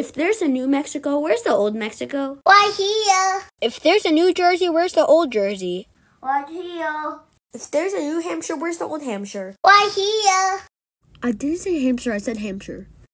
If there's a New Mexico, where's the old Mexico? Right here. If there's a New Jersey, where's the old Jersey? Right here. If there's a New Hampshire, where's the old Hampshire? Right here. I didn't say hamster, I said Hampshire.